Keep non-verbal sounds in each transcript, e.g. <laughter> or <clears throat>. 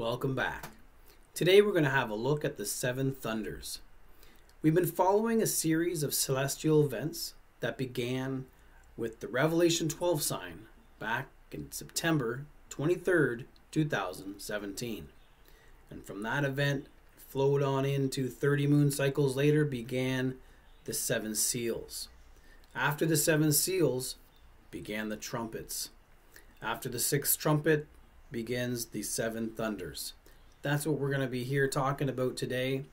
Welcome back. Today we're going to have a look at the seven thunders. We've been following a series of celestial events that began with the Revelation 12 sign back in September 23rd, 2017. And from that event, flowed on into 30 moon cycles later, began the seven seals. After the seven seals, began the trumpets. After the sixth trumpet, begins the seven thunders. That's what we're going to be here talking about today.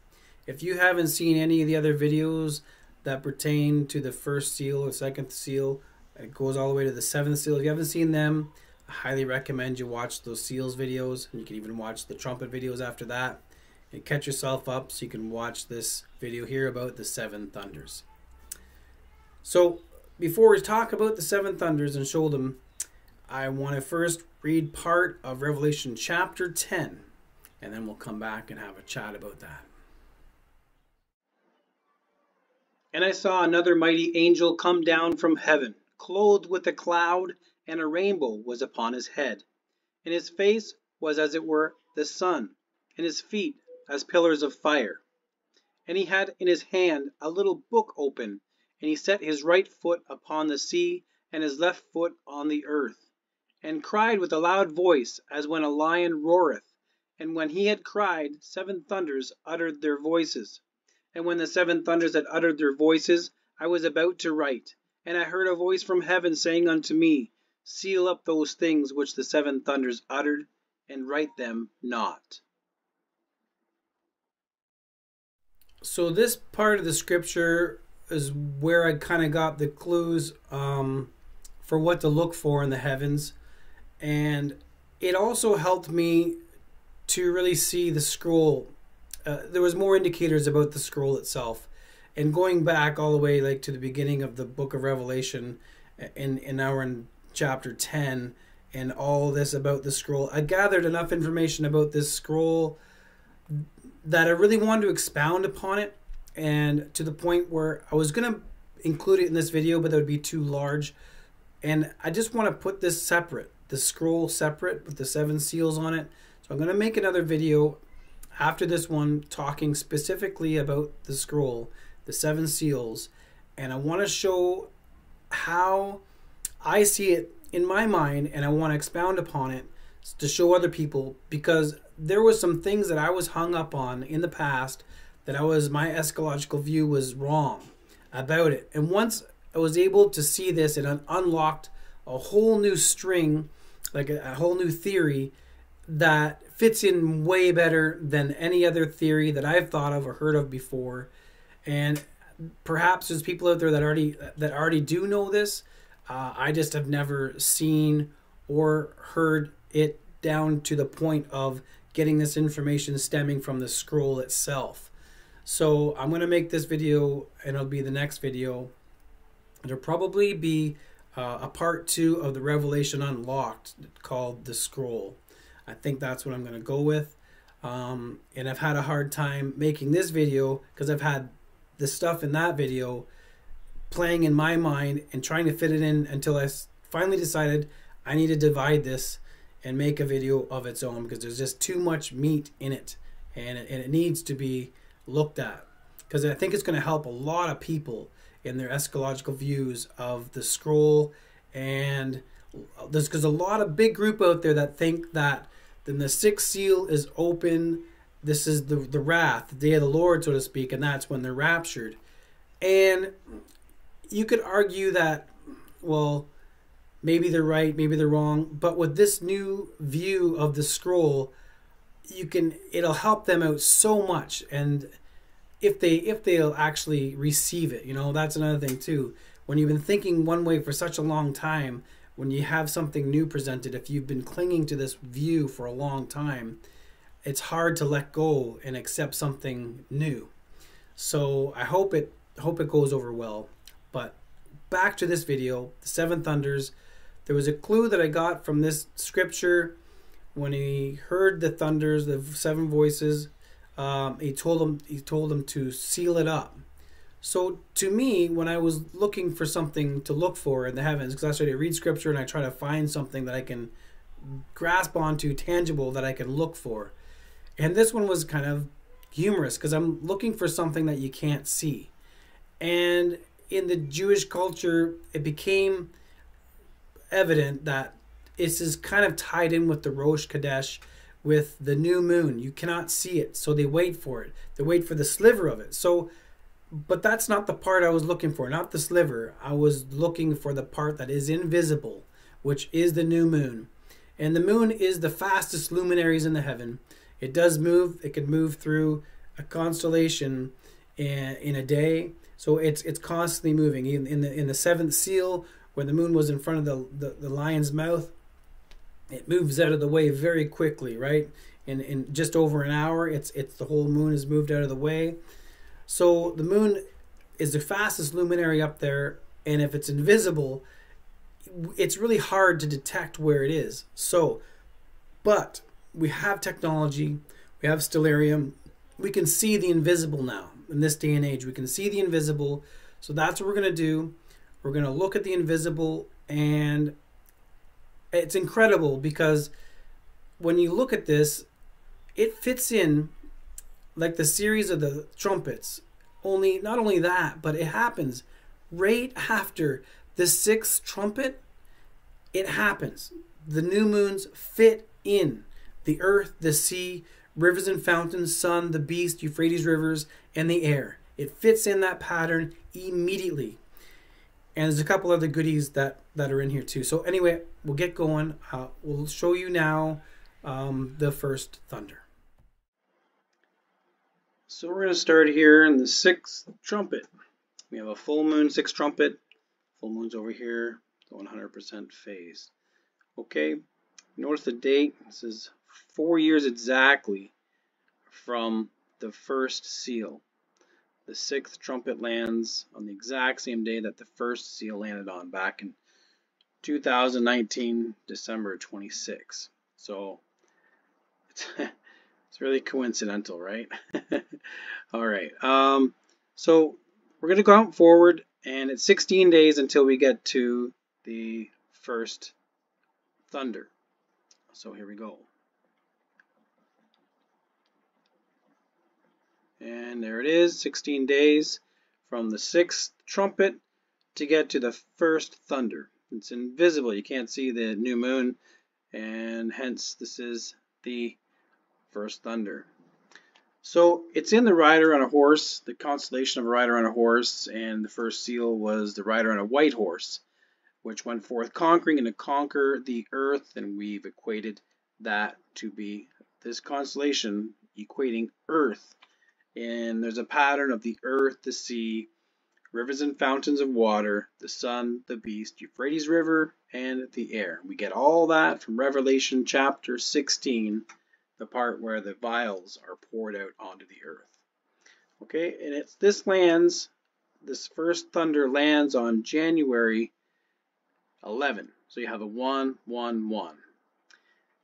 If you haven't seen any of the other videos that pertain to the first seal or second seal, it goes all the way to the seventh seal. If you haven't seen them, I highly recommend you watch those seals videos. And you can even watch the trumpet videos after that and catch yourself up so you can watch this video here about the seven thunders. So before we talk about the seven thunders and show them, I want to first read part of Revelation chapter 10, and then we'll come back and have a chat about that. And I saw another mighty angel come down from heaven, clothed with a cloud, and a rainbow was upon his head. And his face was as it were the sun, and his feet as pillars of fire. And he had in his hand a little book open, and he set his right foot upon the sea, and his left foot on the earth and cried with a loud voice, as when a lion roareth. And when he had cried, seven thunders uttered their voices. And when the seven thunders had uttered their voices, I was about to write. And I heard a voice from heaven saying unto me, Seal up those things which the seven thunders uttered, and write them not. So, this part of the scripture is where I kind of got the clues um, for what to look for in the heavens and it also helped me to really see the scroll. Uh, there was more indicators about the scroll itself, and going back all the way like to the beginning of the book of Revelation, in in our in chapter ten, and all this about the scroll. I gathered enough information about this scroll that I really wanted to expound upon it, and to the point where I was gonna include it in this video, but that would be too large, and I just want to put this separate the scroll separate with the seven seals on it. So I'm going to make another video after this one talking specifically about the scroll, the seven seals, and I want to show how I see it in my mind and I want to expound upon it to show other people because there was some things that I was hung up on in the past that I was my eschatological view was wrong about it. And once I was able to see this, it unlocked a whole new string like a, a whole new theory that fits in way better than any other theory that I've thought of or heard of before. And perhaps there's people out there that already that already do know this. Uh, I just have never seen or heard it down to the point of getting this information stemming from the scroll itself. So I'm going to make this video and it'll be the next video. It'll probably be uh, a part two of the Revelation Unlocked called The Scroll. I think that's what I'm going to go with. Um, and I've had a hard time making this video because I've had the stuff in that video playing in my mind and trying to fit it in until I finally decided I need to divide this and make a video of its own because there's just too much meat in it and it, and it needs to be looked at because I think it's going to help a lot of people in their eschatological views of the scroll. And there's because a lot of big group out there that think that then the sixth seal is open this is the the wrath the day of the lord so to speak and that's when they're raptured. And you could argue that well maybe they're right maybe they're wrong but with this new view of the scroll you can it'll help them out so much. And if they if they'll actually receive it you know that's another thing too. When you've been thinking one way for such a long time when you have something new presented if you've been clinging to this view for a long time it's hard to let go and accept something new. So i hope it hope it goes over well. But back to this video the seven thunders. There was a clue that i got from this scripture when he heard the thunders the seven voices um, he told them he told them to seal it up. So to me, when I was looking for something to look for in the heavens, because I started to read scripture and I try to find something that I can grasp onto, tangible that I can look for. And this one was kind of humorous because I'm looking for something that you can't see. And in the Jewish culture, it became evident that this is kind of tied in with the Rosh Chodesh, with the new moon. You cannot see it, so they wait for it. They wait for the sliver of it. So, but that's not the part I was looking for, not the sliver. I was looking for the part that is invisible, which is the new moon. And the moon is the fastest luminaries in the heaven. It does move. It can move through a constellation in, a day. So it's it's constantly moving. In, in the in the seventh seal, where the moon was in front of the, the, the lion's mouth, it moves out of the way very quickly, right? In in just over an hour, it's it's the whole moon is moved out of the way. So the moon is the fastest luminary up there, and if it's invisible, it's really hard to detect where it is. So, but we have technology, we have stellarium, we can see the invisible now in this day and age. We can see the invisible. So that's what we're going to do. We're going to look at the invisible, and it's incredible because when you look at this, it fits in like the series of the trumpets. Only, not only that, but it happens right after the sixth trumpet. It happens. The new moons fit in the earth, the sea, rivers and fountains, sun, the beast, Euphrates rivers, and the air. It fits in that pattern immediately. And there's a couple other goodies that, that are in here too. So anyway, we'll get going. Uh, we'll show you now um, the first thunder. So we're going to start here in the sixth trumpet. We have a full moon sixth trumpet. Full moon's over here, the 100% phase. Okay, notice the date. This is four years exactly from the first seal. The sixth trumpet lands on the exact same day that the first seal landed on back in 2019, December 26. So it's, <laughs> it's really coincidental, right? <laughs> All right. Um, so we're going to go out forward, and it's 16 days until we get to the first thunder. So here we go. And there it is, 16 days from the sixth trumpet to get to the first thunder. It's invisible, you can't see the new moon, and hence this is the first thunder. So it's in the rider on a horse, the constellation of a rider on a horse, and the first seal was the rider on a white horse, which went forth conquering and to conquer the earth, and we've equated that to be this constellation equating earth and there's a pattern of the earth, the sea, rivers and fountains of water, the sun, the beast, Euphrates River, and the air. We get all that from Revelation chapter 16, the part where the vials are poured out onto the earth. Okay, and it's this lands, this first thunder lands on January 11. So you have a 1, 1, 1.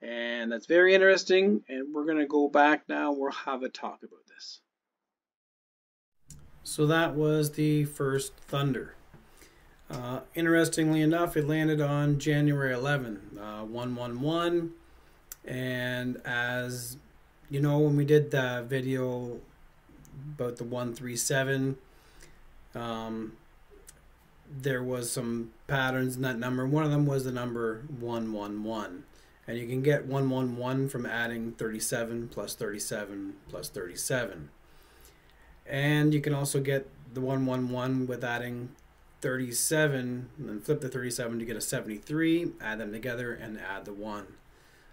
And that's very interesting, and we're going to go back now. We'll have a talk about this. So that was the first Thunder. Uh, interestingly enough, it landed on January 11, uh, 111. And as you know, when we did the video about the 137, um, there was some patterns in that number. One of them was the number 111. And you can get 111 from adding 37 plus 37 plus 37. And you can also get the 111 with adding 37 and then flip the 37 to get a 73, add them together and add the 1.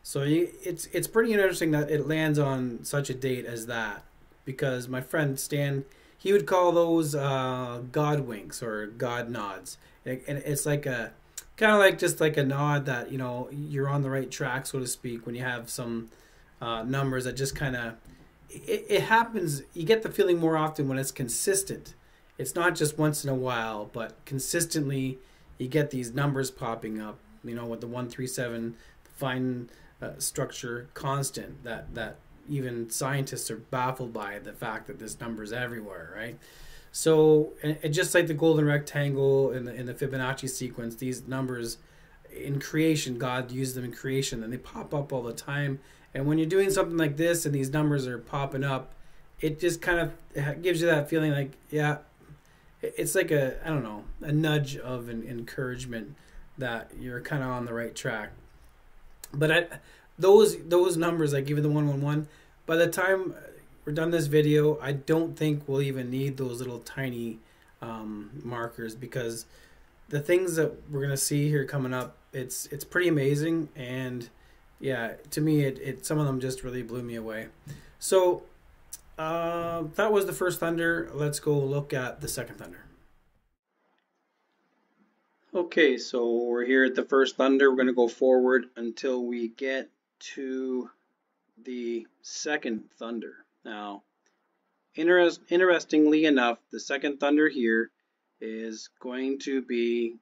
So you, it's it's pretty interesting that it lands on such a date as that because my friend Stan he would call those uh, God winks or God nods, and it's like a kind of like just like a nod that you know you're on the right track, so to speak, when you have some uh, numbers that just kind of it, it happens. You get the feeling more often when it's consistent. It's not just once in a while, but consistently you get these numbers popping up. You know, with the one three seven fine uh, structure constant that that even scientists are baffled by the fact that this number is everywhere, right? So, and, and just like the golden rectangle in the in the Fibonacci sequence, these numbers in creation, God used them in creation, and they pop up all the time. And when you're doing something like this and these numbers are popping up, it just kind of gives you that feeling like, yeah, it's like a I don't know a nudge of an encouragement that you're kind of on the right track. But I, those those numbers, like even the one one one, by the time we're done this video, I don't think we'll even need those little tiny um, markers because the things that we're gonna see here coming up, it's it's pretty amazing and yeah, to me it, it some of them just really blew me away. So uh, that was the first thunder. Let's go look at the second thunder. Okay, so we're here at the first thunder. We're going to go forward until we get to the second thunder. Now, interest, interestingly enough, the second thunder here is going to be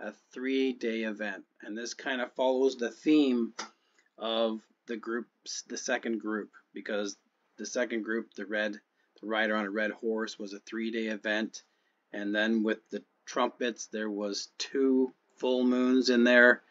a three-day event, and this kind of follows the theme of the groups, the second group, because the second group, the red, the rider on a red horse, was a three-day event, and then with the trumpets, there was two full moons in there,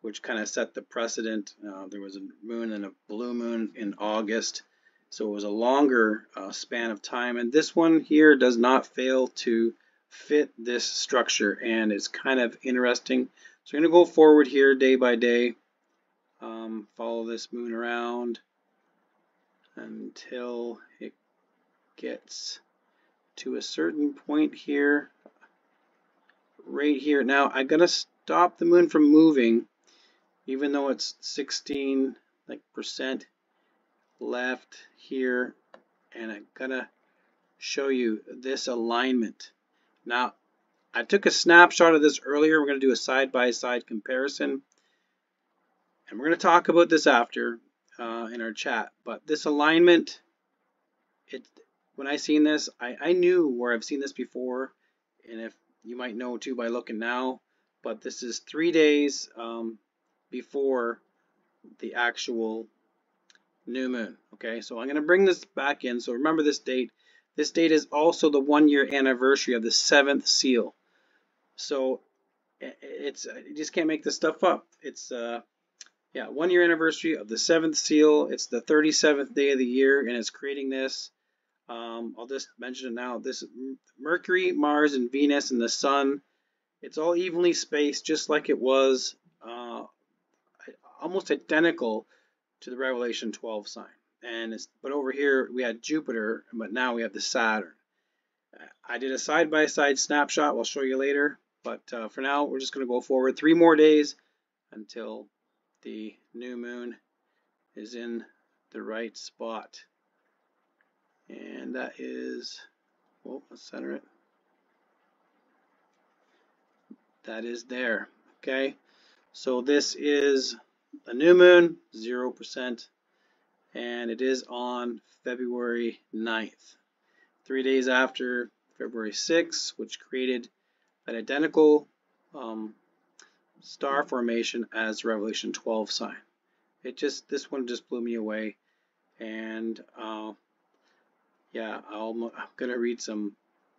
which kind of set the precedent. Uh, there was a moon and a blue moon in August, so it was a longer uh, span of time. And this one here does not fail to fit this structure, and it's kind of interesting. So I'm going to go forward here day by day, um, follow this moon around until it gets to a certain point here right here. Now I'm gonna stop the moon from moving even though it's 16 like percent left here and I'm gonna show you this alignment. Now I took a snapshot of this earlier. We're gonna do a side-by-side -side comparison and we're going to talk about this after uh, in our chat. But this alignment, it when I seen this, I, I knew where I've seen this before, and if you might know too by looking now, but this is three days um, before the actual new moon. Okay, so I'm going to bring this back in. So remember this date. This date is also the one year anniversary of the seventh seal. So it's you just can't make this stuff up. It's uh, yeah, one year anniversary of the seventh seal. It's the 37th day of the year, and it's creating this. Um, I'll just mention it now. This Mercury, Mars, and Venus, and the Sun. It's all evenly spaced, just like it was, uh, almost identical to the Revelation 12 sign. And it's but over here we had Jupiter, but now we have the Saturn. I did a side-by-side -side snapshot. I'll show you later. But uh, for now, we're just going to go forward three more days until the new moon is in the right spot. And that is, well, let's center it. That is there, okay? So this is a new moon, 0%, and it is on February 9th. Three days after February 6th, which created an identical um, star formation as Revelation 12 sign. It just this one just blew me away, and uh, yeah, i am gonna read some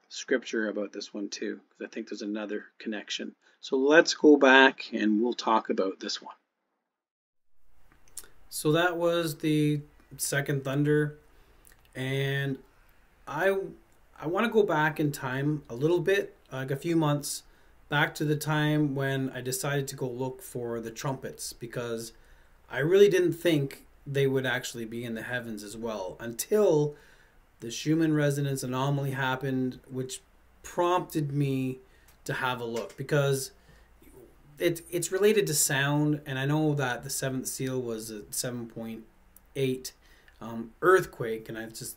scripture about this one too because I think there's another connection. So let's go back and we'll talk about this one. So that was the second thunder, and I I want to go back in time a little bit, like a few months, back to the time when I decided to go look for the trumpets because I really didn't think they would actually be in the heavens as well until the Schumann resonance anomaly happened, which prompted me to have a look because it, it's related to sound, and I know that the seventh seal was a 7.8 um, earthquake, and I just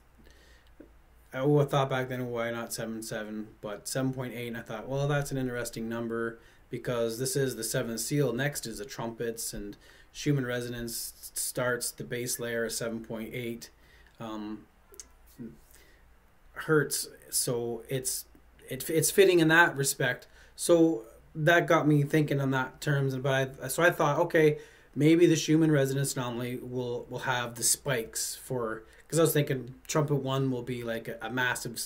I thought back then, why not seven seven, but seven point eight, and I thought, well, that's an interesting number because this is the seventh seal. Next is the trumpets, and Schumann resonance starts the base layer at seven point eight um, hertz. So it's it, it's fitting in that respect. So that got me thinking on that terms. But I, so I thought, okay, maybe the Schumann resonance anomaly will will have the spikes for because I was thinking trumpet one will be like a, a massive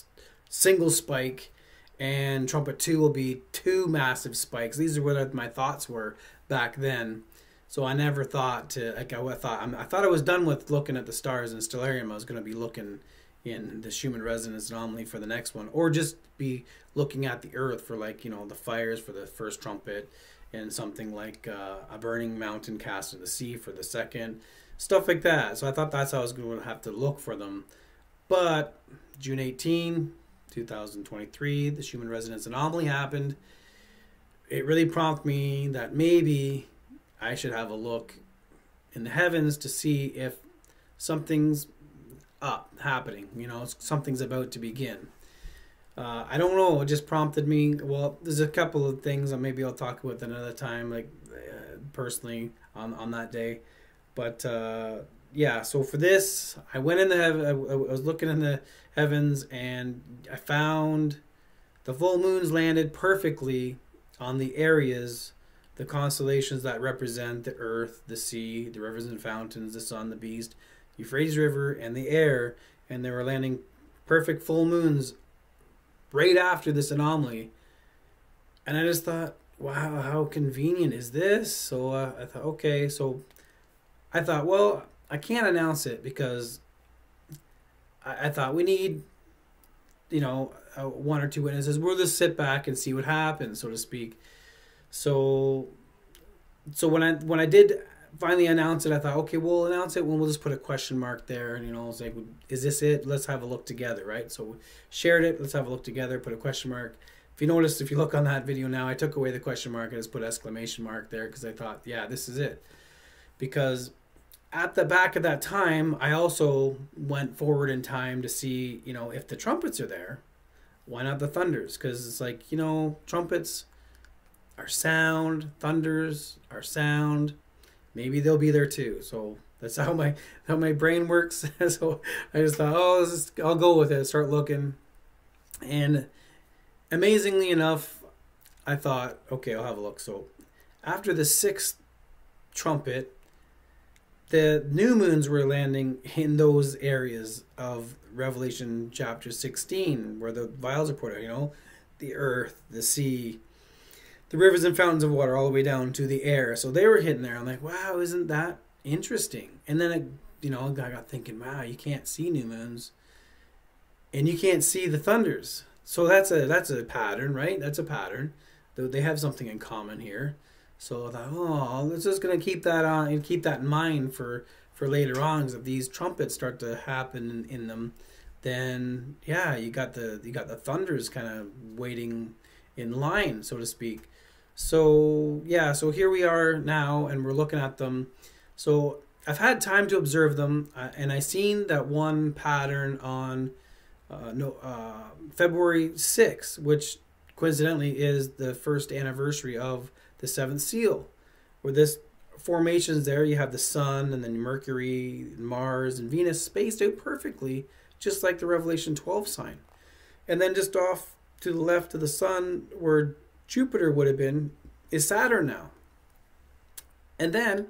single spike, and trumpet two will be two massive spikes. These are what my thoughts were back then. So I never thought to like I thought I thought I was done with looking at the stars in Stellarium. I was going to be looking in the Schumann resonance anomaly for the next one, or just be looking at the Earth for like you know the fires for the first trumpet, and something like uh, a burning mountain cast to the sea for the second, stuff like that. So I thought that's how I was going to have to look for them. But June 18, 2023, the Schumann resonance anomaly happened. It really prompted me that maybe I should have a look in the heavens to see if something's up happening. You know, something's about to begin. Uh, I don't know. It just prompted me. Well, there's a couple of things. maybe I'll talk about another time, like uh, personally on on that day. But uh, yeah, so for this, I went in the heaven. I, I was looking in the heavens, and I found the full moons landed perfectly on the areas, the constellations that represent the earth, the sea, the rivers and fountains, the sun, the beast, Euphrates River, and the air, and they were landing perfect full moons right after this anomaly. And I just thought, wow, how convenient is this? So uh, I thought, okay, so I thought, well, I can't announce it because I, I thought we need, you know, uh, one or two witnesses. We'll just sit back and see what happens, so to speak. So, so when I when I did finally announce it, I thought, okay, we'll announce it when we'll just put a question mark there. And, you know, it's like, is this it? Let's have a look together, right? So we shared it. Let's have a look together, put a question mark. If you notice, if you look on that video now, I took away the question mark and just put exclamation mark there because I thought, yeah, this is it. Because at the back of that time, I also went forward in time to see, you know, if the trumpets are there, why not the thunders? Because it's like, you know, trumpets are sound, thunders are sound maybe they'll be there too. So that's how my how my brain works. <laughs> so I just thought, oh, is, I'll go with it. Start looking, and amazingly enough, I thought, okay, I'll have a look. So after the sixth trumpet, the new moons were landing in those areas of Revelation chapter 16, where the vials are put out, you know, the earth, the sea, the rivers and fountains of water all the way down to the air. So they were hitting there. I'm like, wow, isn't that interesting? And then, it, you know, I got thinking, wow, you can't see new moons, and you can't see the thunders. So that's a that's a pattern, right? That's a pattern. They have something in common here. So I thought, oh, let's just gonna keep that on and keep that in mind for for later on. If these trumpets start to happen in, in them, then yeah, you got the you got the thunders kind of waiting in line, so to speak. So yeah, so here we are now, and we're looking at them. So I've had time to observe them, uh, and I seen that one pattern on uh, no uh, February 6th, which coincidentally is the first anniversary of the seventh seal, where this formations there you have the sun and then Mercury, Mars, and Venus spaced out perfectly, just like the Revelation 12 sign. And then just off to the left of the sun, where Jupiter would have been is Saturn now. And then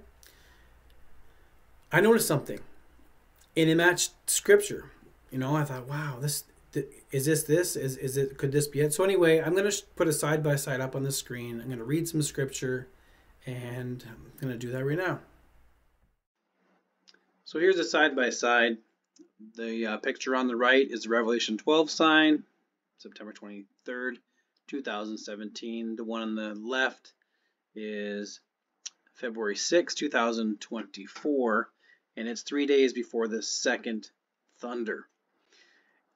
I noticed something, and it matched Scripture. You know, I thought, wow, this is this this is is it could this be it? So anyway, I'm gonna put a side by side up on the screen. I'm gonna read some Scripture, and I'm gonna do that right now. So here's a side by side. The uh, picture on the right is the Revelation 12 sign, September 23rd. 2017. The one on the left is February 6, 2024, and it's three days before the second thunder.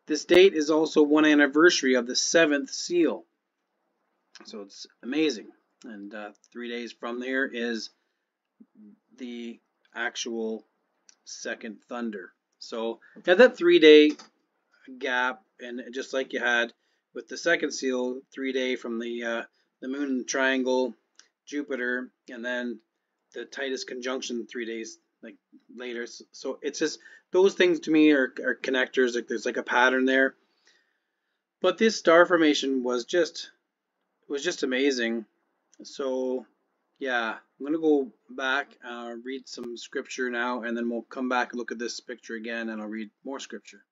This date is also one anniversary of the seventh seal. So it's amazing. And uh, three days from there is the actual second thunder. So you had that three day gap, and just like you had with the second seal, three day from the uh, the moon triangle, Jupiter, and then the Titus conjunction three days like later. So it's just those things to me are, are connectors. Like there's like a pattern there. But this star formation was just it was just amazing. So yeah, I'm gonna go back, uh, read some scripture now, and then we'll come back and look at this picture again, and I'll read more scripture.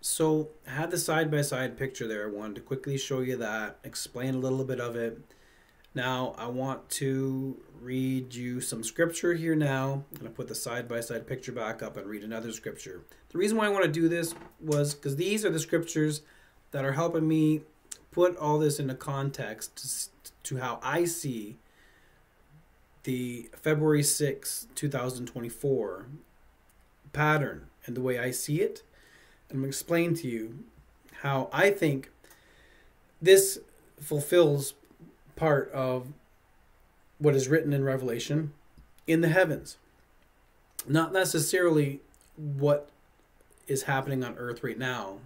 So I had the side by side picture there. I wanted to quickly show you that, explain a little bit of it. Now I want to read you some scripture here now. I'm going to put the side by side picture back up and read another scripture. The reason why I want to do this was because these are the scriptures that are helping me put all this into context to, how I see the February 6, 2024 pattern and the way I see it. I'm going to explain to you how I think this fulfills part of what is written in Revelation in the heavens. Not necessarily what is happening on earth right now,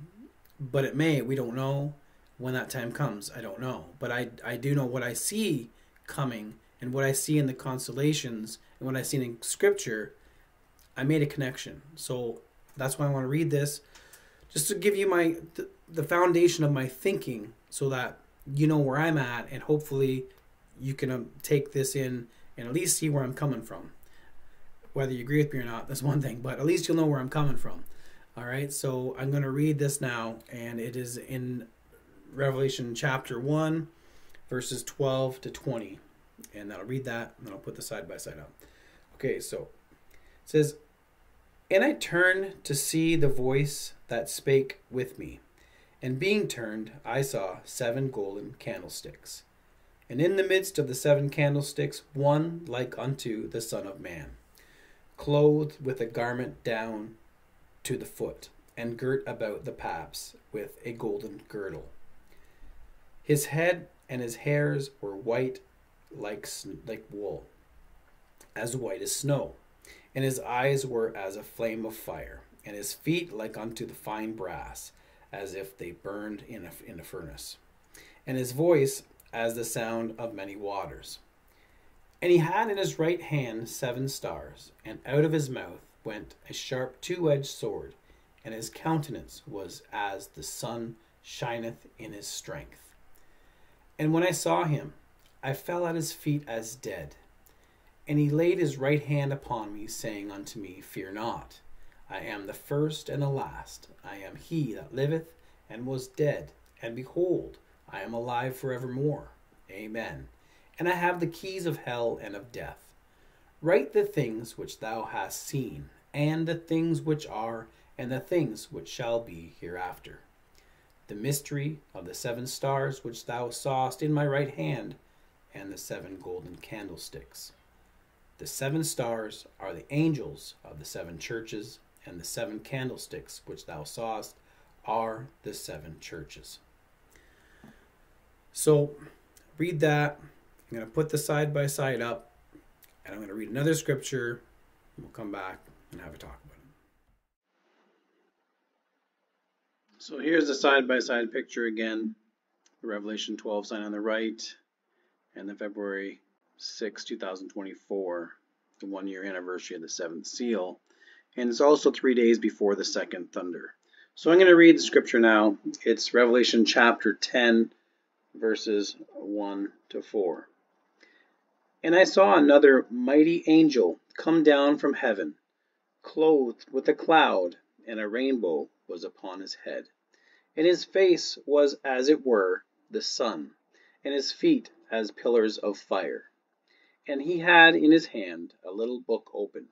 but it may. We don't know when that time comes. I don't know. But I, I do know what I see coming and what I see in the constellations and what I see in scripture. I made a connection. So that's why I want to read this just to give you my the, the foundation of my thinking so that you know where I'm at and hopefully you can um, take this in and at least see where I'm coming from. Whether you agree with me or not, that's one thing, but at least you'll know where I'm coming from. All right, so I'm going to read this now, and it is in Revelation chapter 1, verses 12 to 20. And I'll read that, and then I'll put the side by side up. Okay, so it says, And I turned to see the voice that spake with me. And being turned, I saw seven golden candlesticks. And in the midst of the seven candlesticks, one like unto the Son of Man, clothed with a garment down to the foot, and girt about the paps with a golden girdle. His head and his hairs were white like, like wool, as white as snow, and his eyes were as a flame of fire, and his feet like unto the fine brass, as if they burned in a, in a furnace. And his voice as the sound of many waters. And he had in his right hand seven stars, and out of his mouth went a sharp two edged sword, and his countenance was as the sun shineth in his strength. And when I saw him, I fell at his feet as dead. And he laid his right hand upon me, saying unto me, Fear not. I am the first and the last. I am he that liveth and was dead, and behold, I am alive forevermore. Amen. And I have the keys of hell and of death. Write the things which thou hast seen, and the things which are, and the things which shall be hereafter. The mystery of the seven stars which thou sawest in my right hand, and the seven golden candlesticks. The seven stars are the angels of the seven churches, and the seven candlesticks which thou sawest are the seven churches. So read that. I'm going to put the side by side up, and I'm going to read another scripture. We'll come back and have a talk about it. So here's the side by side picture again. The Revelation 12 sign on the right, and the February 6, 2024, the one year anniversary of the seventh seal. And it's also three days before the second thunder. So I'm going to read the scripture now. It's Revelation chapter 10, verses 1 to 4. And I saw another mighty angel come down from heaven, clothed with a cloud, and a rainbow was upon his head. And his face was as it were the sun, and his feet as pillars of fire. And he had in his hand a little book open,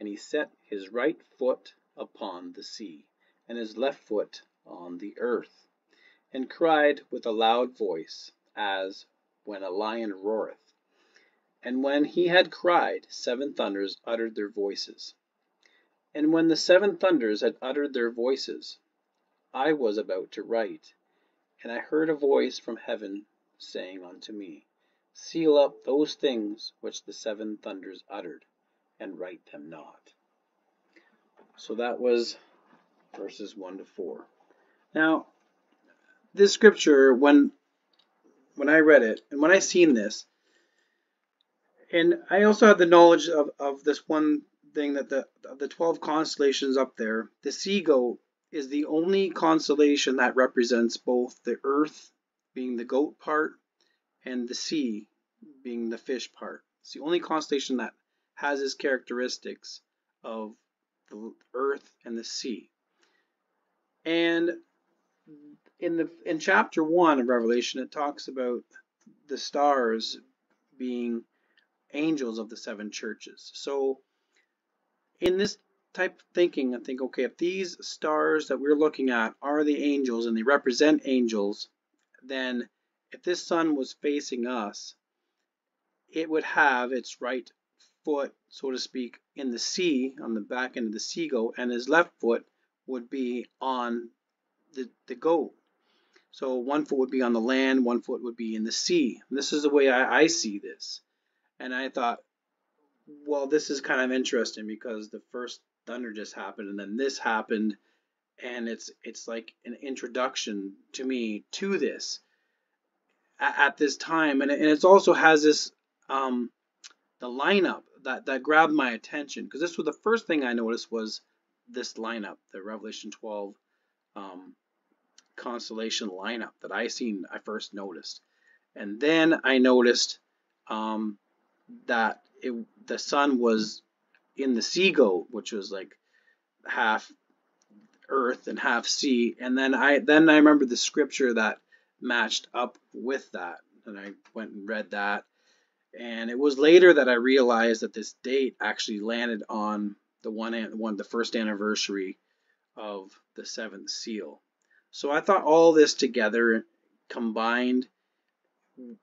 and he set his right foot upon the sea, and his left foot on the earth and cried with a loud voice, as when a lion roareth. And when he had cried, seven thunders uttered their voices. And when the seven thunders had uttered their voices, I was about to write, and I heard a voice from heaven saying unto me, Seal up those things which the seven thunders uttered, and write them not. So that was verses 1 to 4. Now, this scripture when when I read it and when I seen this, and I also had the knowledge of, of this one thing that the the twelve constellations up there, the sea goat is the only constellation that represents both the earth being the goat part and the sea being the fish part. It's the only constellation that has its characteristics of the earth and the sea. And in the in chapter one of Revelation, it talks about the stars being angels of the seven churches. So in this type of thinking, I think, okay, if these stars that we're looking at are the angels and they represent angels, then if this sun was facing us, it would have its right foot, so to speak, in the sea, on the back end of the sea goat, and his left foot would be on the, the goat. So one foot would be on the land, one foot would be in the sea. And this is the way I, I see this. And I thought, well, this is kind of interesting because the first thunder just happened and then this happened and it's it's like an introduction to me to this at, at this time and, it, and it also has this um the lineup that that grabbed my attention because this was the first thing I noticed was this lineup the Revelation 12 um, constellation lineup that I seen I first noticed and then I noticed um, that it, the sun was in the sea goat, which was like half earth and half sea. And then I then I remember the scripture that matched up with that, and I went and read that. And it was later that I realized that this date actually landed on the one one the first anniversary of the seventh seal. So I thought all this together combined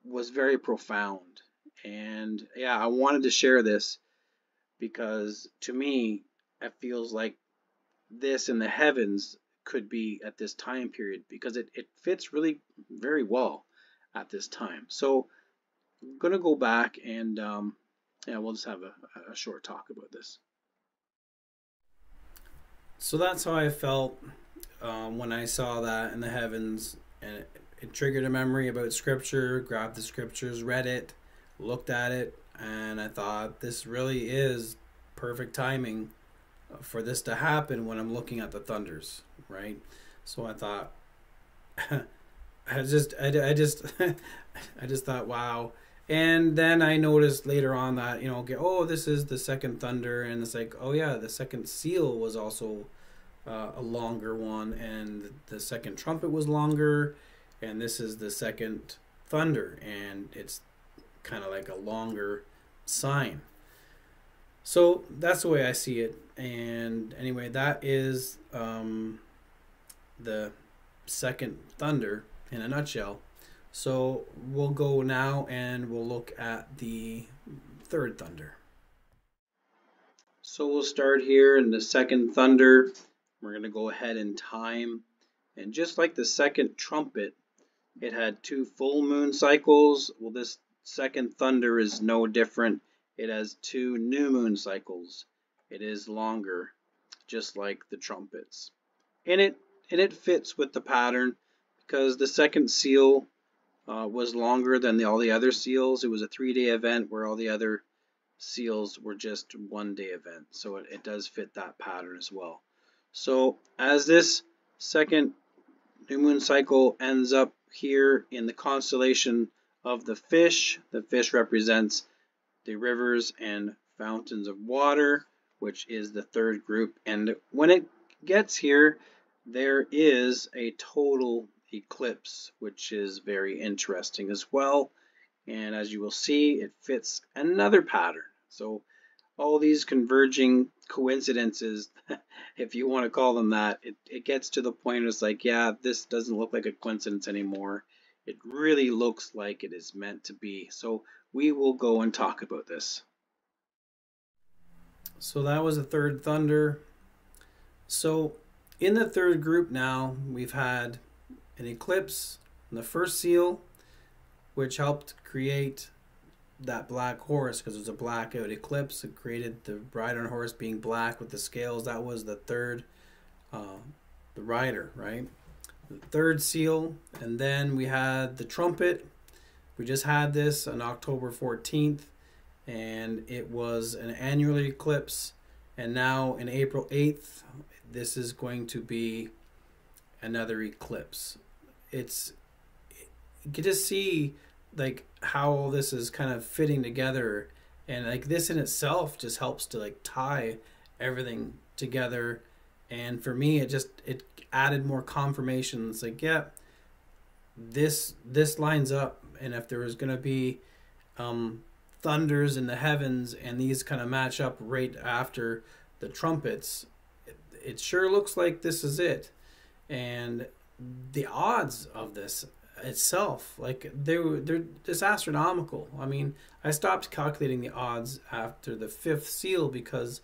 was very profound. And yeah, I wanted to share this because to me, it feels like this in the heavens could be at this time period because it, it fits really very well at this time. So I'm going to go back and um, yeah, we'll just have a, a short talk about this. So that's how I felt um, when I saw that in the heavens, and it, it triggered a memory about Scripture. Grabbed the Scriptures, read it, looked at it, and I thought this really is perfect timing for this to happen when I'm looking at the Thunders, right? So I thought, <laughs> I just, I, I just, <laughs> I just thought, wow. And then I noticed later on that, you know, okay, oh, this is the second Thunder, and it's like, oh yeah, the second seal was also uh, a longer one, and the second trumpet was longer, and this is the second Thunder, and it's kind of like a longer sign. So that's the way I see it. And anyway, that is um, the second thunder in a nutshell. So we'll go now and we'll look at the third thunder. So we'll start here in the second thunder. We're going to go ahead in time. And just like the second trumpet, it had two full moon cycles. Well, this second thunder is no different. It has two new moon cycles. It is longer, just like the trumpets. And it, and it fits with the pattern because the second seal uh, was longer than the, all the other seals. It was a three-day event where all the other seals were just one-day event. So it, it does fit that pattern as well. So as this second new moon cycle ends up here in the constellation of the fish. The fish represents the rivers and fountains of water, which is the third group. And when it gets here, there is a total eclipse, which is very interesting as well. And as you will see, it fits another pattern. So all these converging coincidences, <laughs> if you want to call them that, it, it gets to the point it's like, yeah, this doesn't look like a coincidence anymore. It really looks like it is meant to be. So we will go and talk about this. So that was the third thunder. So in the third group now, we've had an eclipse in the first seal, which helped create that black horse because it was a blackout eclipse. It created the rider on horse being black with the scales. That was the third, uh, the rider, right? the third seal, and then we had the trumpet. We just had this on October 14th, and it was an annular eclipse. And now in April 8th, this is going to be another eclipse. It's you get to see like how all this is kind of fitting together, and like this in itself just helps to like tie everything together. And for me it just it added more confirmations like yeah this this lines up. And if there was going to be um, thunders in the heavens and these kind of match up right after the trumpets it, it sure looks like this is it. And the odds of this itself like they were they're just astronomical i mean i stopped calculating the odds after the fifth seal because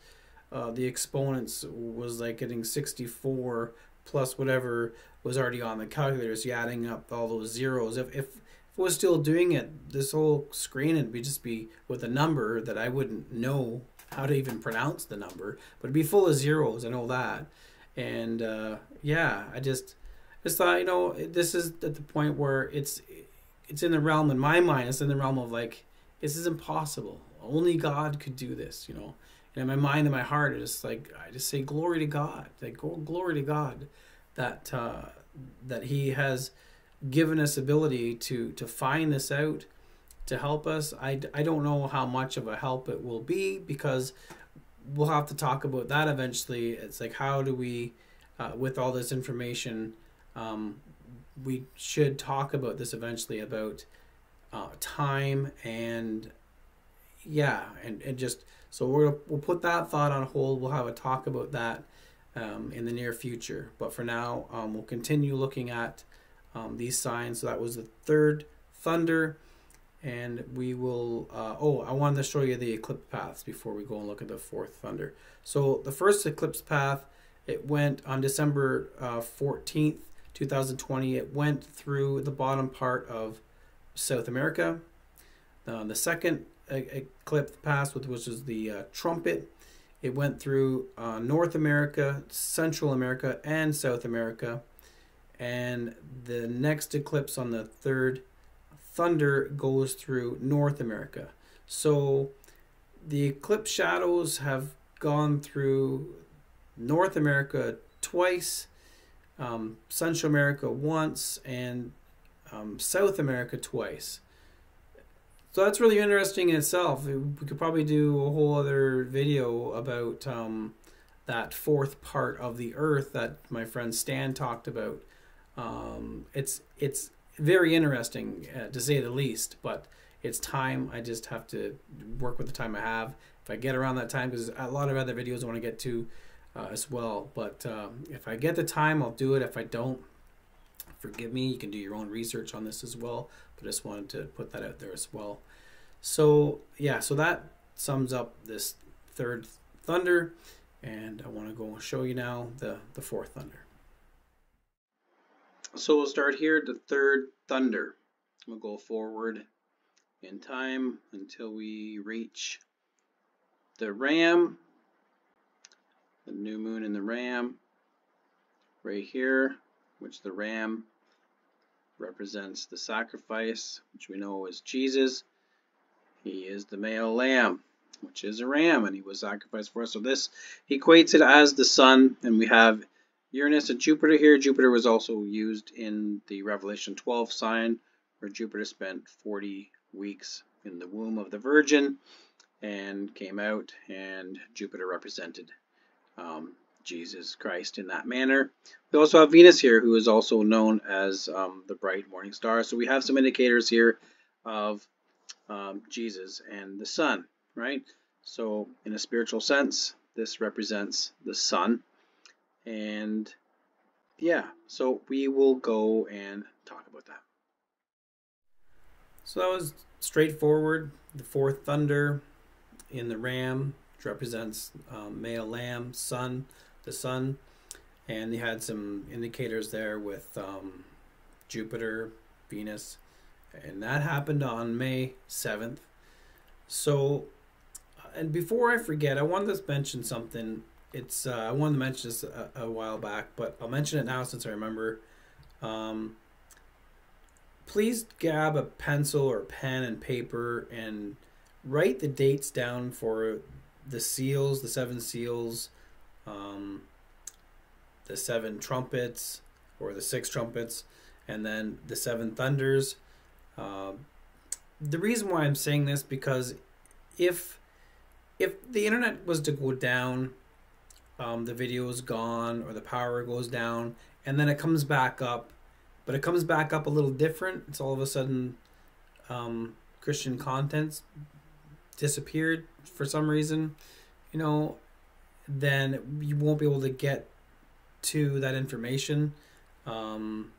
uh, the exponents was like getting 64 plus whatever was already on the calculator. So adding up all those zeros. If, if, if was still doing it, this whole screen it would be just be with a number that I wouldn't know how to even pronounce the number, but it'd be full of zeros. and all that. And uh, yeah, I just just thought, you know, this is at the point where it's it's in the realm in my mind. It's in the realm of like this is impossible. Only God could do this, you know. And in my mind and my heart, it's like I just say glory to God. Like glory to God that uh, that He has given us ability to to find this out to help us. I, I don't know how much of a help it will be because we'll have to talk about that eventually. It's like how do we, uh, with all this information, um, we should talk about this eventually about uh, time and yeah and, and just so we're we'll put that thought on hold we'll have a talk about that um, in the near future. But for now, um, we'll continue looking at um, these signs. So that was the third thunder. And we will, uh, oh, I wanted to show you the eclipse paths before we go and look at the fourth thunder. So the first eclipse path, it went on December uh, 14th, 2020. It went through the bottom part of South America. Uh, the second eclipse path, which was the uh, trumpet, it went through uh, North America, Central America, and South America. And the next eclipse on the third thunder goes through North America. So the eclipse shadows have gone through North America twice, um, Central America once, and um, South America twice. So that's really interesting in itself. We could probably do a whole other video about um, that fourth part of the Earth that my friend Stan talked about. Um, it's it's very interesting uh, to say the least, but it's time. I just have to work with the time I have. If I get around that time, because a lot of other videos I want to get to uh, as well. But um, if I get the time, I'll do it. If I don't, forgive me. You can do your own research on this as well but I just wanted to put that out there as well. So yeah, so that sums up this third thunder, and I want to go and show you now the the fourth thunder. So we'll start here the third thunder. We'll go forward in time until we reach the ram, the new moon in the ram, right here, which the ram represents the sacrifice, which we know is Jesus. He is the male lamb, which is a ram, and he was sacrificed for us. So this equates it as the sun, and we have Uranus and Jupiter here. Jupiter was also used in the Revelation 12 sign, where Jupiter spent 40 weeks in the womb of the Virgin and came out, and Jupiter represented um, Jesus Christ in that manner. We also have Venus here, who is also known as um, the bright morning star. So we have some indicators here of um, Jesus and the sun, right? So in a spiritual sense, this represents the sun. And yeah, so we will go and talk about that. So that was straightforward. The fourth thunder in the ram, represents um, male lamb, sun the sun, and they had some indicators there with um, Jupiter, Venus, and that happened on May 7th. So, uh, and before I forget, I wanted to mention something. It's uh, I wanted to mention this a, a, while back, but I'll mention it now since I remember. Um, please grab a pencil or pen and paper and write the dates down for the seals, the seven seals, um, the seven trumpets or the six trumpets, and then the seven thunders. Uh, the reason why I'm saying this because if if the internet was to go down um, the video is gone or the power goes down, and then it comes back up, but it comes back up a little different. It's all of a sudden um, Christian contents disappeared for some reason, you know, then you won't be able to get to that information. Um,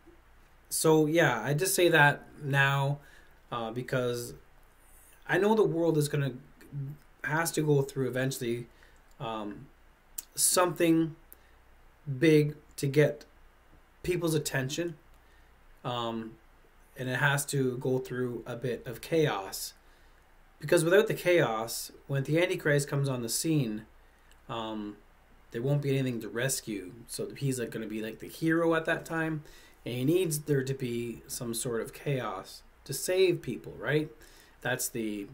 so yeah, I just say that now uh, because I know the world is gonna has to go through eventually um, something big to get people's attention, um, and it has to go through a bit of chaos because without the chaos, when the Antichrist comes on the scene, um, there won't be anything to rescue. So he's like going to be like the hero at that time, and he needs there to be some sort of chaos to save people, right? That's the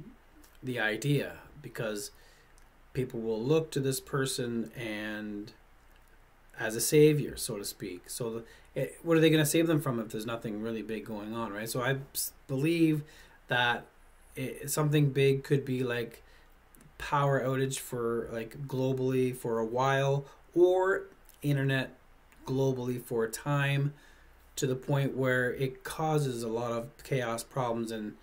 the idea because people will look to this person and as a savior, so to speak. So, it, what are they going to save them from if there's nothing really big going on, right? So, I believe that it, something big could be like power outage for like globally for a while or internet globally for a time to the point where it causes a lot of chaos problems and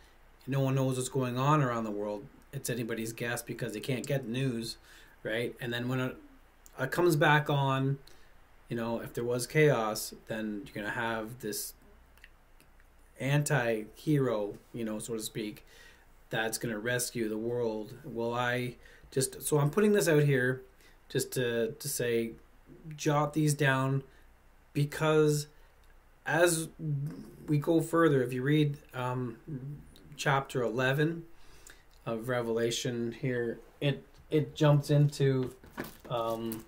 no one knows what's going on around the world. It's anybody's guess because they can't get news right? And then when it, it comes back on you know if there was chaos then you're going to have this anti-hero you know so to speak that's going to rescue the world. Well, I just so I'm putting this out here just to to say jot these down because as we go further, if you read um, chapter 11 of Revelation here, it it jumps into um,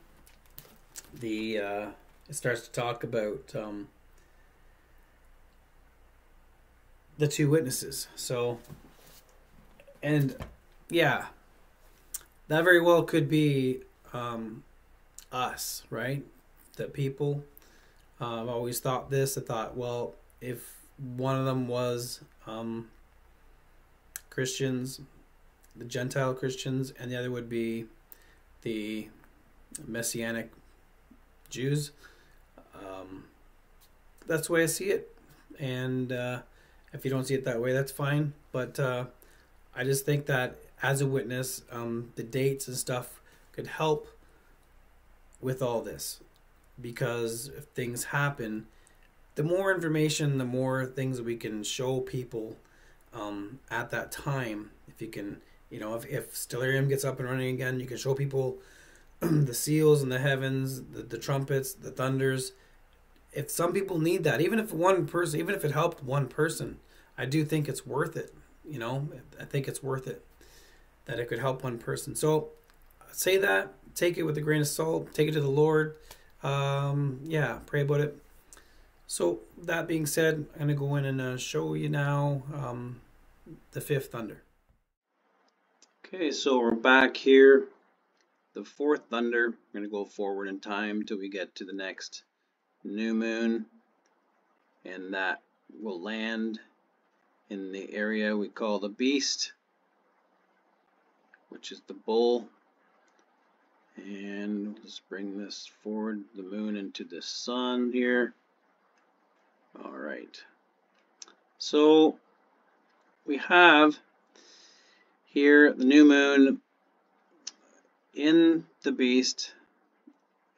the uh, it starts to talk about um, the two witnesses. So and yeah, that very well could be um, us, right? The people. Uh, I've always thought this. I thought, well, if one of them was um, Christians, the Gentile Christians, and the other would be the Messianic Jews. Um, that's the way I see it. And uh, if you don't see it that way, that's fine. But uh, I just think that as a witness, um, the dates and stuff could help with all this because if things happen, the more information, the more things we can show people um, at that time. If you can, you know, if, if Stellarium gets up and running again, you can show people <clears throat> the seals and the heavens, the, the trumpets, the thunders. If some people need that, even if one person, even if it helped one person, I do think it's worth it you know, I think it's worth it that it could help one person. So say that, take it with a grain of salt, take it to the Lord. Um, yeah, pray about it. So that being said, I'm gonna go in and uh, show you now um, the fifth thunder. Okay, so we're back here. The fourth thunder. We're gonna go forward in time till we get to the next new moon, and that will land in the area we call the beast, which is the bull. And let's bring this forward, the moon into the sun here. All right. So we have here the new moon in the beast.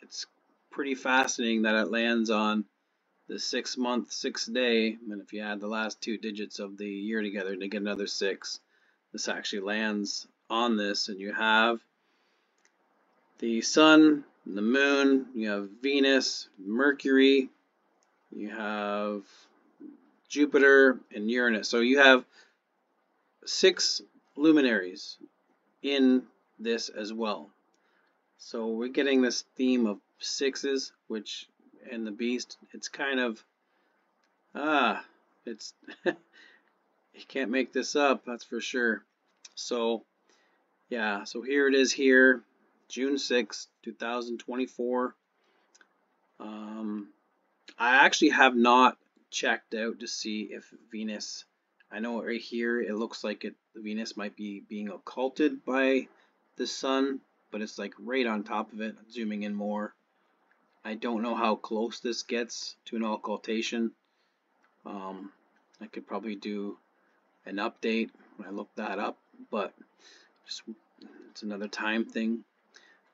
It's pretty fascinating that it lands on the six month, six day, and if you add the last two digits of the year together to get another six, this actually lands on this, and you have the sun, the moon, you have Venus, Mercury, you have Jupiter, and Uranus. So you have six luminaries in this as well. So we're getting this theme of sixes, which and the beast, it's kind of ah, it's <laughs> you can't make this up, that's for sure. So yeah, so here it is here, June 6, 2024. Um, I actually have not checked out to see if Venus. I know right here it looks like it Venus might be being occulted by the sun but it's like right on top of it. Zooming in more. I don't know how close this gets to an occultation. Um, I could probably do an update when I look that up, but just it's another time thing.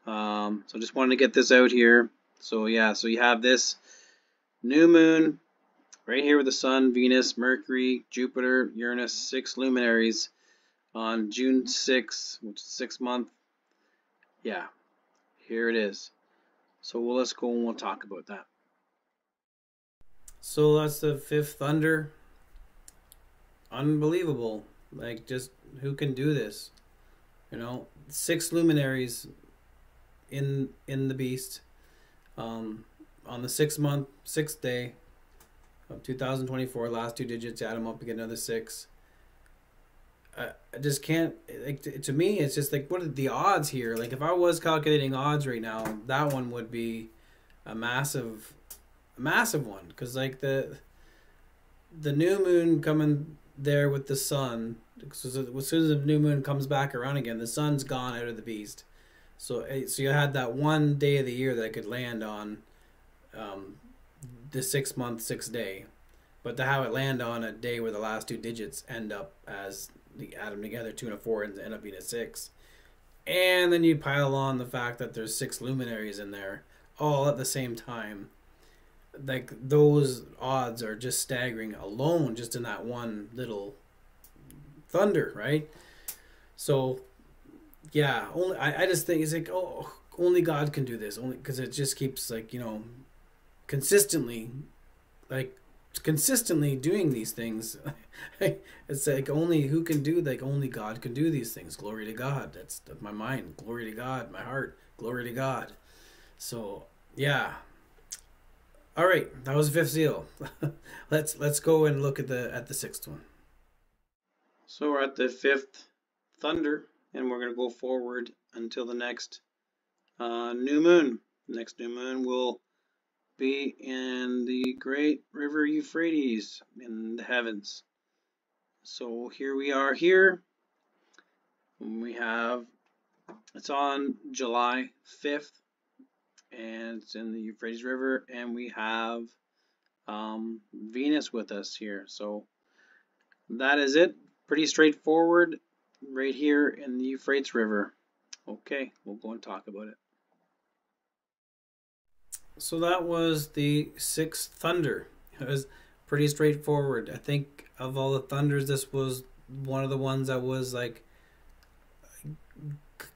Um, so I just wanted to get this out here. So yeah, so you have this new moon right here with the sun, Venus, Mercury, Jupiter, Uranus, six luminaries on June 6th, which is six month. Yeah, here it is. So well, let's go and we'll talk about that. So that's the fifth thunder. Unbelievable. Like just who can do this? You know, six luminaries in in the beast. Um, on the sixth month, sixth day of 2024, last two digits, add them up, you get another six. I, just can't. Like to me, it's just like what are the odds here? Like if I was calculating odds right now, that one would be a massive, a massive one. Because like the the new moon coming there with the sun. So as soon as the new moon comes back around again, the sun's gone out of the beast. So eh, so you had that one day of the year that I could land on um, the six month, six day, but to have it land on a day where the last two digits end up as add them together, two and a four, and end up being a six, and then you pile on the fact that there's six luminaries in there all at the same time. Like those odds are just staggering alone, just in that one little thunder, right? So yeah, only I, I just think it's like oh only God can do this only because it just keeps like you know consistently like consistently doing these things <laughs> it's like only who can do like only God can do these things. Glory to God. That's, my mind. Glory to God my heart. Glory to God. So yeah. All right. That was fifth seal. <laughs> Let's let's go and look at the at the sixth one. So we're at the fifth thunder and we're going to go forward until the next uh, new moon. Next new moon will be in the great river Euphrates in the heavens. So here we are here. We have, it's on July 5th and it's in the Euphrates River and we have um, Venus with us here. So that is it. Pretty straightforward right here in the Euphrates River. Okay, we'll go and talk about it. So that was the sixth thunder. It was pretty straightforward. I think of all the thunders, this was one of the ones that was like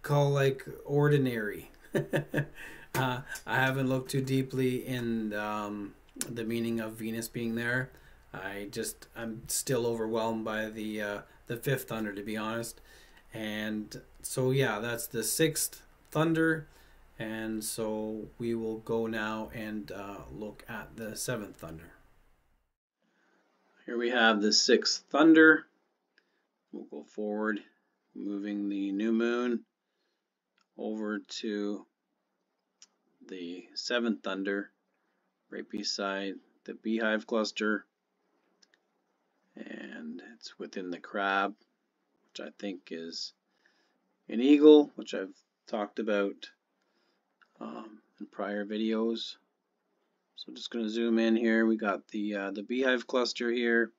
call like ordinary. <laughs> uh, I haven't looked too deeply in um, the meaning of Venus being there. I just I'm still overwhelmed by the uh, the fifth thunder to be honest. And so yeah, that's the sixth thunder. And so we will go now and uh, look at the seventh thunder. Here we have the sixth thunder. We'll go forward, moving the new moon over to the seventh thunder, right beside the beehive cluster and it's within the crab, which I think is an eagle, which I've talked about um, in prior videos. So I'm just going to zoom in here. We got the uh, the beehive cluster here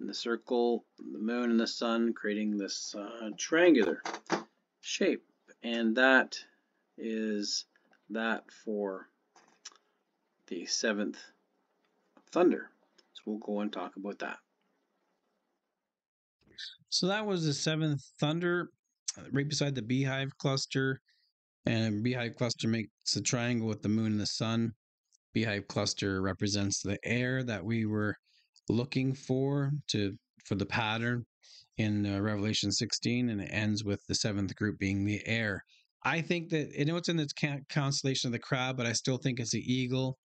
in the circle, the moon and the sun creating this uh, triangular shape. And that is that for the seventh thunder. So we'll go and talk about that. So that was the seventh thunder, uh, right beside the beehive cluster. And beehive cluster makes a triangle with the moon and the sun. Beehive cluster represents the air that we were looking for to for the pattern in uh, Revelation 16, and it ends with the seventh group being the air. I think that I know it's in the constellation of the crab, but I still think it's the eagle.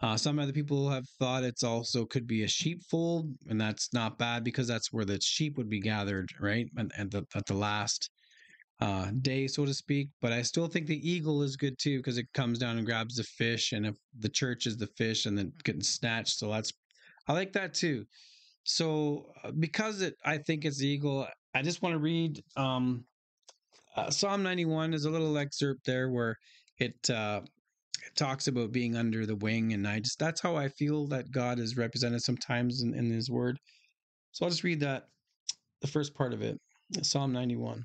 Uh, some other people have thought it's also could be a sheepfold, and that's not bad because that's where the sheep would be gathered, right? And, and the, at the last uh, day, so to speak. But I still think the eagle is good too because it comes down and grabs the fish, and if the church is the fish, and then getting snatched, so that's I like that too. So uh, because it, I think it's the eagle. I just want to read um, uh, Psalm 91 is a little excerpt there where it, uh, it talks about being under the wing, and I just that's how I feel that God is represented sometimes in, in His Word. So I'll just read that the first part of it, Psalm 91.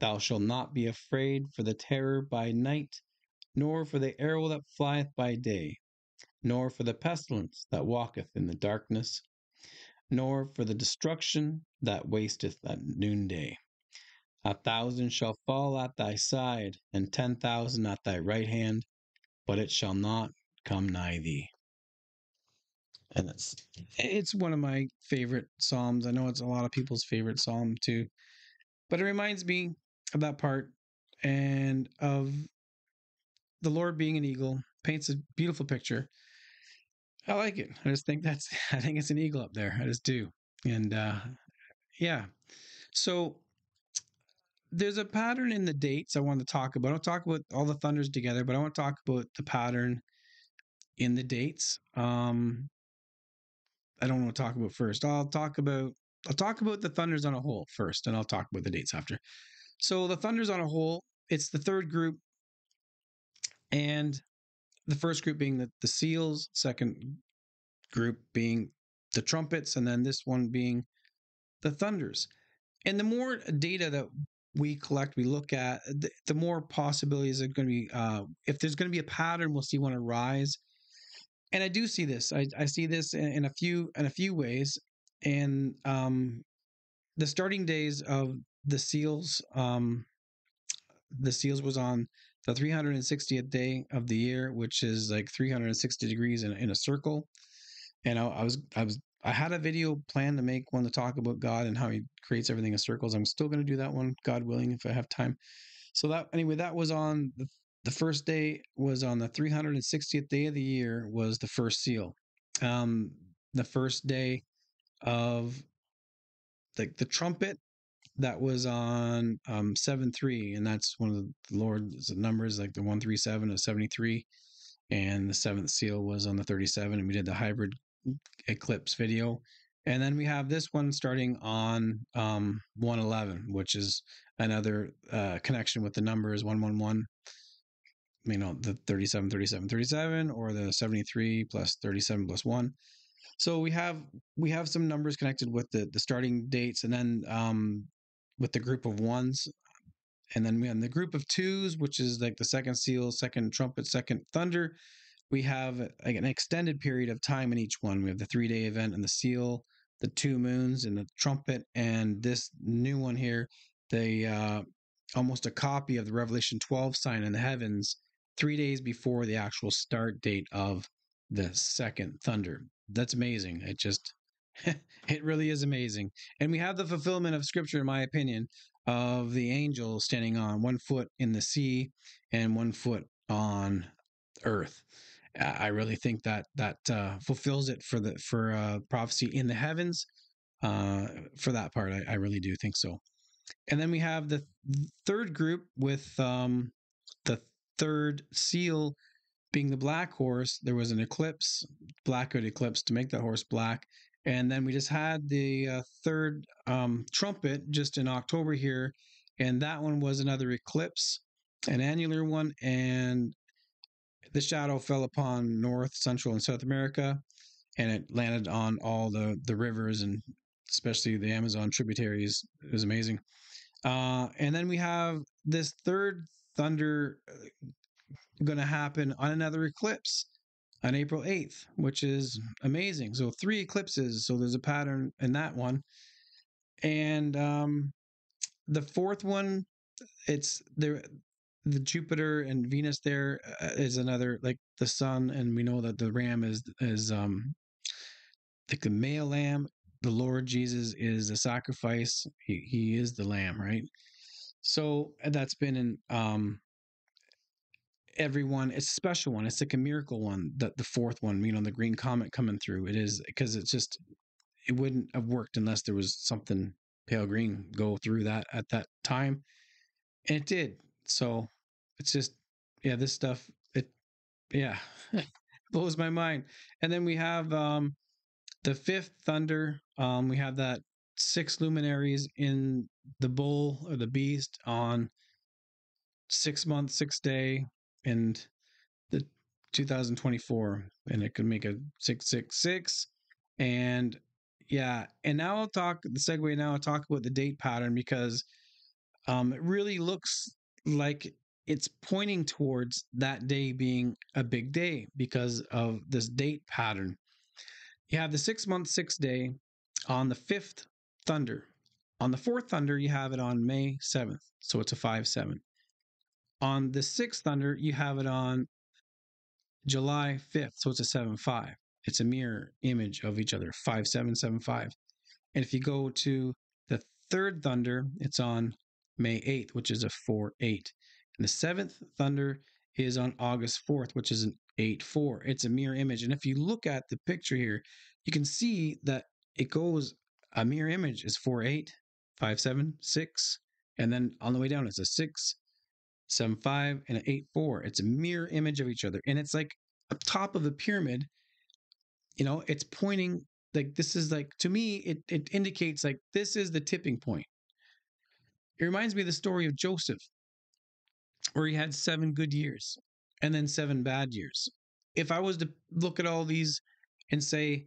Thou shalt not be afraid for the terror by night, nor for the arrow that flieth by day, nor for the pestilence that walketh in the darkness, nor for the destruction that wasteth at noonday. A thousand shall fall at thy side, and ten thousand at thy right hand, but it shall not come nigh thee. And it's it's one of my favorite psalms. I know it's a lot of people's favorite psalm too, but it reminds me of that part and of the Lord being an eagle. Paints a beautiful picture. I like it. I just think that's <laughs> I think it's an eagle up there. I just do. And uh yeah. So there's a pattern in the dates I want to talk about. I'll talk about all the thunders together, but I want to talk about the pattern in the dates. Um I don't want to talk about first. I'll talk about I'll talk about the thunders on a whole first, and I'll talk about the dates after. So the thunders on a whole, it's the third group, and the first group being the, the seals, second group being the trumpets, and then this one being the thunders. And the more data that we collect, we look at, the, the more possibilities are going to be. Uh, if there's going to be a pattern, we'll see one arise. And I do see this. I, I see this in, in a few in a few ways. And um, the starting days of the seals, um, the seals was on the 360th day of the year, which is like 360 degrees in, in a circle. And I, I was I was I had a video planned to make one to talk about God and how He creates everything in circles. I'm still going to do that one, God willing, if I have time. So that anyway, that was on the, the first day was on the 360th day of the year was the first seal. Um, the first day of like the, the trumpet that was on um, seven three, and that's one of the Lord's numbers, like the one three seven of seventy three, and the seventh seal was on the thirty seven, and we did the hybrid eclipse video, and then we have this one starting on um, one eleven, which is another uh, connection with the numbers one one one. You know the 37 37 37 or the 73 plus 37 plus 1 so we have we have some numbers connected with the the starting dates and then um with the group of ones and then we have the group of twos which is like the second seal second trumpet second thunder. We have like an extended period of time in each one. We have the three day event and the seal the two moons and the trumpet and this new one here the uh almost a copy of the revelation 12 sign in the heavens three days before the actual start date of the second thunder. That's amazing. It just <laughs> it really is amazing. And we have the fulfillment of scripture, in my opinion, of the angel standing on one foot in the sea and one foot on earth. I really think that that uh, fulfills it for the for uh, prophecy in the heavens. Uh, for that part, I, I, really do think so. And then we have the third group with um, the third seal being the black horse. There was an eclipse, blackwood eclipse, to make the horse black, and then we just had the uh, third um, trumpet just in October here, and that one was another eclipse, an annular one, and the shadow fell upon North, Central, and South America, and it landed on all the the rivers and especially the Amazon tributaries. It was amazing. Uh, and then we have this third thunder uh, going to happen on another eclipse on April 8th, which is amazing. So three eclipses. So there's a pattern in that one. And um, the fourth one, it's there. The Jupiter and Venus there uh, another like the sun, and we know that the ram is is um like the male lamb. The Lord Jesus is the sacrifice. He he is the lamb, right? So that's been in um everyone. It's a special one. It's like a miracle one. That the fourth one, you know, the green comet coming through. It is because it's just it wouldn't have worked unless there was something pale green go through that at that time, and it did. So it's just yeah, this stuff it yeah <laughs> blows my mind. And then we have um the fifth thunder. Um, we have that six luminaries in the bull or the beast on six month, six day, and the 2024, and it could make a six six six. And yeah, and now I'll talk the segue. Now I'll talk about the date pattern because um, it really looks like it's pointing towards that day being a big day because of this date pattern. You have the six month, six day on the fifth thunder. On the fourth thunder, you have it on May 7th. So it's a 5 7. On the sixth thunder, you have it on July 5th. So it's a 7 5. It's a mirror image of each other 5 7 7 5. And if you go to the third thunder, it's on May 8th, which is a 4 8. And the seventh thunder is on August 4th, which is an 8 4. It's a mirror image. And if you look at the picture here, you can see that it goes a mirror image is 4 8, 5 7, 6. And then on the way down, it's a 6, 7 5, and an 8 4. It's a mirror image of each other. And it's like up top of the pyramid, you know, it's pointing like this is like to me, it, it indicates like this is the tipping point. It reminds me of the story of Joseph, where he had seven good years and then seven bad years. If I was to look at all these and say,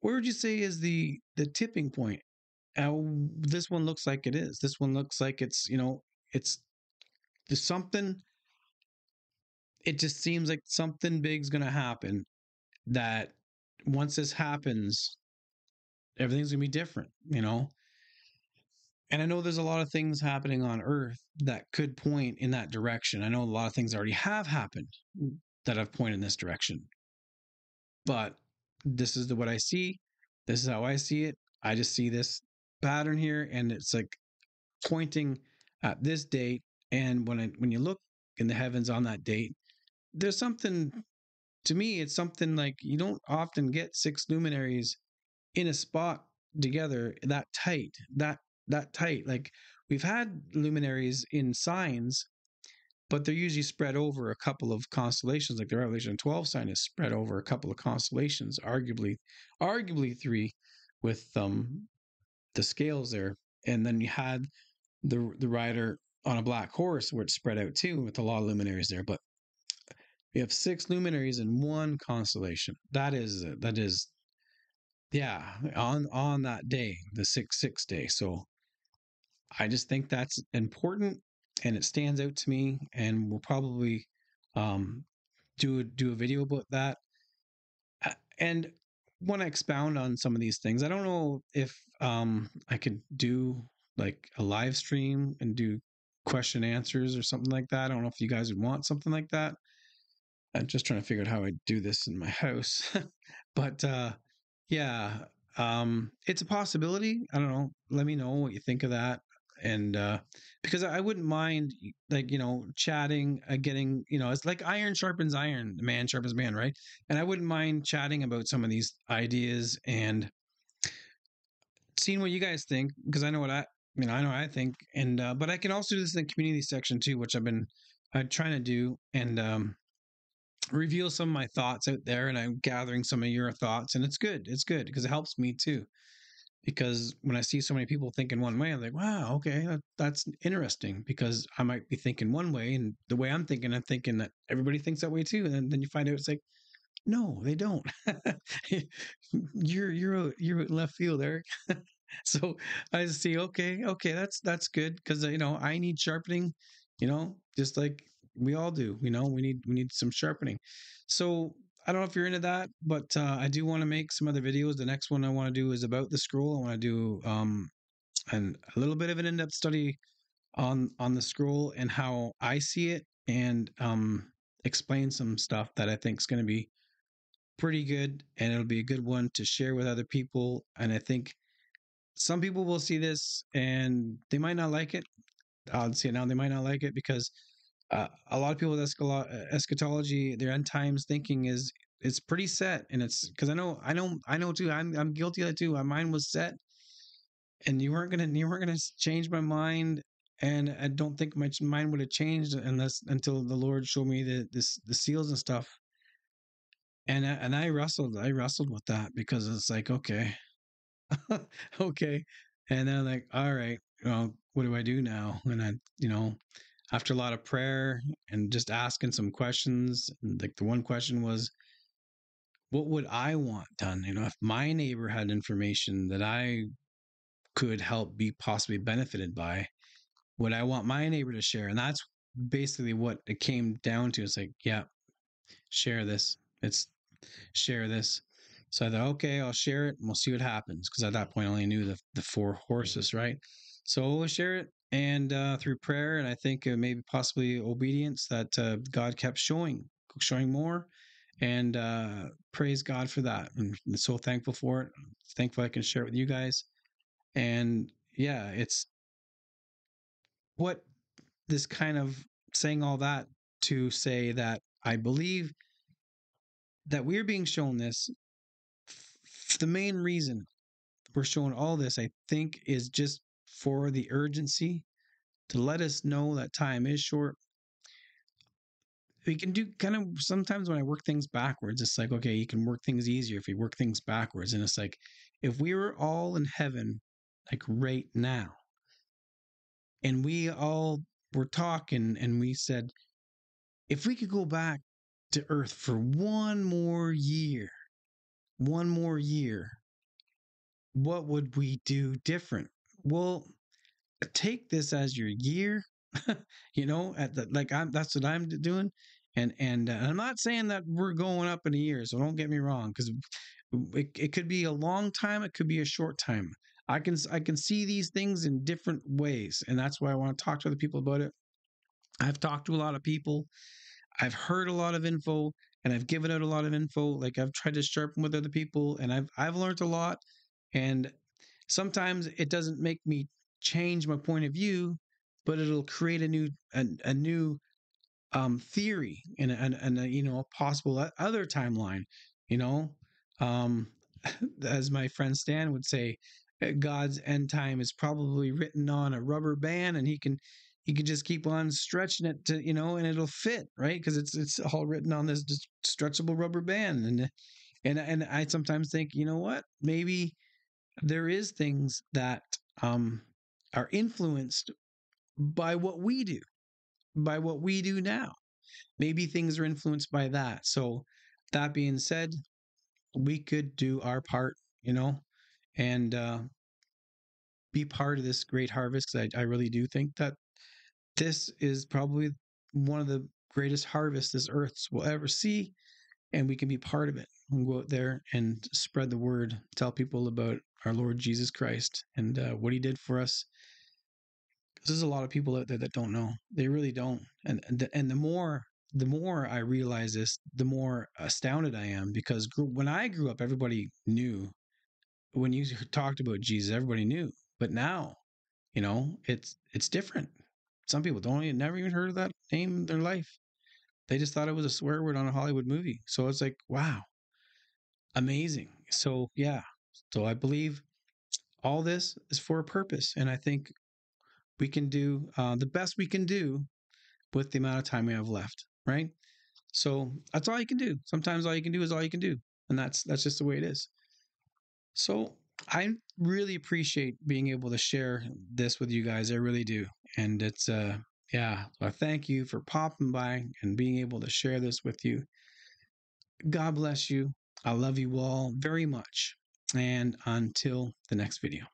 where would you say is the the tipping point? How this one looks like it is. This one looks like it's you know it's there's something. It just seems like something big's gonna happen. That once this happens, everything's gonna be different. You know. And I know there's a lot of things happening on Earth that could point in that direction. I know a lot of things already have happened that have pointed in this direction. But this is the what I see. This is how I see it. I just see this pattern here, and it's like pointing at this date. And when I, when you look in the heavens on that date, there's something to me. It's something like you don't often get six luminaries in a spot together that tight, that that tight. Like we've had luminaries in signs but they're usually spread over a couple of constellations like the revelation 12 sign is spread over a couple of constellations arguably arguably three with um the scales there and then you had the the rider on a black horse where it's spread out too with a lot of luminaries there but we have six luminaries in one constellation. That is that is yeah on on that day the six six day. So i just think that's important and it stands out to me and we'll probably um, do do a video about that. And want to expound on some of these things. I don't know if um, i could do like a live stream and do question answers or something like that. I don't know if you guys would want something like that. I'm just trying to figure out how i do this in my <laughs> house. But uh yeah um it's a possibility. I don't know. Let me know what you think of that. And uh because I wouldn't mind like you know chatting, uh, getting you know it's like iron sharpens iron, man sharpens man, right? And I wouldn't mind chatting about some of these ideas and seeing what you guys think because I know what I, I mean I know I think, and uh, but I can also do this in the community section too, which I've been uh, trying to do and um reveal some of my thoughts out there, and I'm gathering some of your thoughts, and it's good, it's good because it helps me too because when I see so many people thinking one way, I'm like, wow, okay, that, that's interesting because I might be thinking one way, and the way I'm thinking, I'm thinking that everybody thinks that way too, and then, then you find out it's like, no, they don't. <laughs> you're you're you're left field, Eric. <laughs> <laughs> so I see, okay, okay, that's that's good because you know I need sharpening, you know, just like we all do. You know, we need we need some sharpening. So I don't know if you're into that, but uh, I do want to make some other videos. The next one I want to do is about the scroll. I want to do um, and a little bit of an in-depth study on on the scroll and how I see it, and um, explain some stuff that I think is going to be pretty good, and it'll be a good one to share with other people. And I think some people will see this and they might not like it. I'll see it now. They might not like it because uh, a lot of people with eschatology, their end times thinking is it's pretty set, and it's because I know, I know, I know too. I'm I'm guilty of that too. My mind was set, and you weren't gonna you weren't gonna change my mind, and I don't think my mind would have changed unless until the Lord showed me the this the seals and stuff. And I, and I wrestled, I wrestled with that because it's like okay, <laughs> okay, and then like all right, well, what do I do now? And I, you know, after a lot of prayer and just asking some questions, like the one question was, what would I want done? You know, if my neighbor had information that I could help be possibly benefited by, would I want my neighbor to share? And that's basically what it came down to. It's like, yeah, share this. It's share this. So I thought, okay, I'll share it and we'll see what happens. Because at that point, I only knew the, the four horses, right? So we'll share it and uh, through prayer and I think uh, maybe possibly obedience that uh, God kept showing, showing more, and uh, praise God for that. And I'm so thankful for it. I'm thankful I can share it with you guys. And yeah, it's what this kind of saying all that to say that I believe that we're being shown this. The main reason we're showing all this, I think, is just for the urgency to let us know that time is short. We can do kind of sometimes when I work things backwards, it's like, okay, you can work things easier if you work things backwards. And it's like, if we were all in heaven, like right now, and we all were talking and we said, if we could go back to Earth for one more year, one more year, what would we do different? Well, take this as your year, <laughs> you know, at the, like I'm, that's what I'm doing. And, and, uh, I'm not saying that we're going up in a year. So don't get me wrong. Cause it, it could be a long time. It could be a short time. I can, I can see these things in different ways. And that's why I want to talk to other people about it. I've talked to a lot of people. I've heard a lot of info and I've given out a lot of info. Like I've tried to sharpen with other people and I've, I've learned a lot. And sometimes it doesn't make me change my point of view, but it'll create a new a, a new um, theory and and, and a, you know a possible other timeline. You know, um, <laughs> as my friend Stan would say, uh, God's end time is probably written on a rubber band, and he can he can just keep on stretching it to you know, and it'll fit right because it's it's all written on this stretchable rubber band, and and and I sometimes think you know what maybe there is things that um are influenced by what we do, by what we do now. Maybe things are influenced by that. So, that being said, we could do our part, you know, and uh, be part of this great harvest. I, I really do think that this is probably one of the greatest harvests this earth will ever see, and we can be part of it and go out there and spread the word, tell people about our Lord Jesus Christ and uh, what He did for us Because there's a lot of people out there that don't know. They really don't. And the, and the more the more I realize this, the more astounded I am because when I grew up, everybody knew. When you talked about Jesus, everybody knew. But now, you know, it's it's different. Some people don't even never even heard of that name in their life. They just thought it was a swear word on a Hollywood movie. So it's like, wow, amazing. So yeah, so I believe all this is for a purpose, and I think we can do uh, the best we can do with the amount of time we have left, right? So that's all you can do. Sometimes all you can do is all you can do, and that's that's just the way it is. So I really appreciate being able to share this with you guys. I really do, and it's uh yeah. So I thank you for popping by and being able to share this with you. God bless you. I love you all very much, and until the next video.